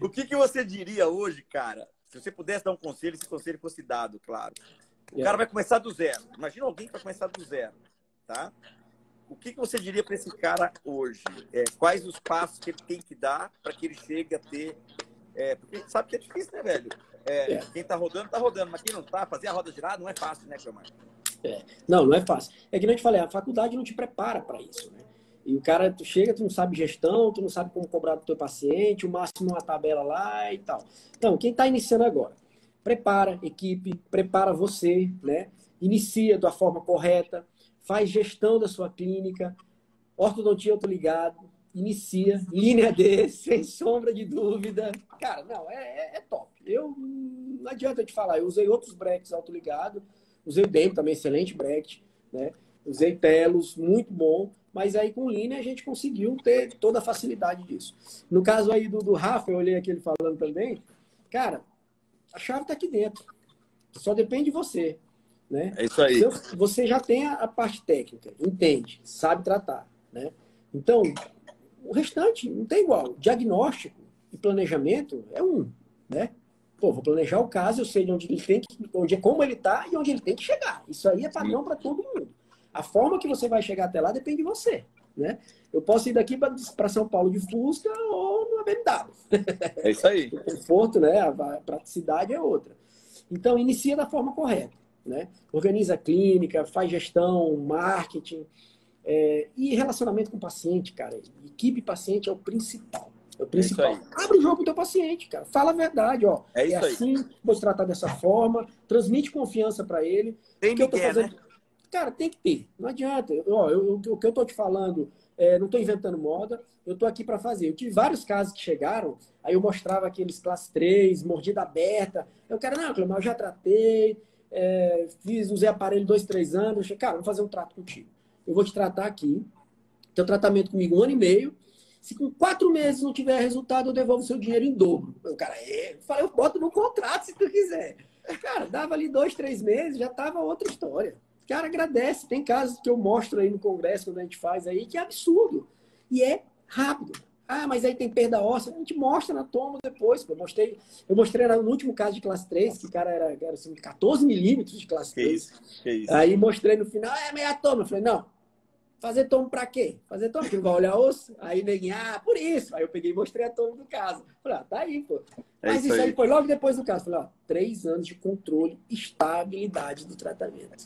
O que, que você diria hoje, cara? Se você pudesse dar um conselho, se conselho fosse dado, claro. O é. cara vai começar do zero. Imagina alguém que vai começar do zero, tá? O que, que você diria para esse cara hoje? É, quais os passos que ele tem que dar para que ele chegue a ter... É, porque sabe que é difícil, né, velho? É, é. Quem tá rodando, tá rodando. Mas quem não tá, fazer a roda girar não é fácil, né, Cleomar? É. Não, não é fácil. É que nem eu te falei, a faculdade não te prepara para isso, né? E o cara, tu chega, tu não sabe gestão, tu não sabe como cobrar do teu paciente, o máximo uma tabela lá e tal. Então, quem está iniciando agora, prepara equipe, prepara você, né? Inicia da forma correta, faz gestão da sua clínica, ortodontia autoligado, inicia, linha D, sem sombra de dúvida. Cara, não, é, é, é top. Eu, não adianta eu te falar, eu usei outros brackets autoligado, usei o Demo também, excelente bracket, né? Usei Telos, muito bom. Mas aí com o Lean a gente conseguiu ter toda a facilidade disso. No caso aí do, do Rafa, eu olhei aqui ele falando também. Cara, a chave está aqui dentro. Só depende de você. Né? É isso aí. Você já tem a, parte técnica, entende, sabe tratar. Né? Então, o restante não tem igual. Diagnóstico e planejamento é um. Né? Pô, vou planejar o caso, eu sei de onde ele tem que, onde, como ele está e onde ele tem que chegar. Isso aí é padrão para todo mundo. A forma que você vai chegar até lá depende de você. Né? Eu posso ir daqui para São Paulo de Fusca ou numa BMW. É isso aí. o conforto, né? a praticidade é outra. Então, inicia da forma correta. Né? Organiza a clínica, faz gestão, marketing. É, e relacionamento com o paciente, cara. Equipe paciente é o principal. É o principal. É Abre o jogo pro teu paciente, cara. Fala a verdade, ó. É, isso é assim, aí. vou te tratar dessa forma. Transmite confiança para ele. Tem que eu tô fazendo. Né? Cara, tem que ter. Não adianta. Ó, eu, o que eu estou te falando, é, não estou inventando moda, eu estou aqui para fazer. Eu tive vários casos que chegaram, aí eu mostrava aqueles classe 3, mordida aberta. Eu quero, não, Clemar, eu já tratei, é, fiz, usei aparelho dois, três anos. Falei, cara, vou fazer um trato contigo. Eu vou te tratar aqui, teu tratamento comigo um ano e meio. Se com quatro meses não tiver resultado, eu devolvo seu dinheiro em dobro. O cara, é, eu falei, eu boto no contrato se tu quiser. Cara, dava ali dois, três meses, já tava outra história cara agradece. Tem casos que eu mostro aí no congresso, quando a gente faz aí, que é absurdo. E é rápido. Ah, mas aí tem perda óssea. A gente mostra na toma depois. Eu mostrei, eu mostrei no último caso de classe 3, que o cara era, era assim, 14 milímetros de classe 3. Que isso, que isso. Aí mostrei no final, é meia toma. Eu falei, não, fazer tomo pra quê? Fazer tomo, porque não vai olhar osso. Aí neguinho, ah, por isso. Aí eu peguei e mostrei a toma do caso. Falei, ah, tá aí, pô. É mas isso aí. aí foi logo depois do caso. Falei, ó, três anos de controle, estabilidade do tratamento.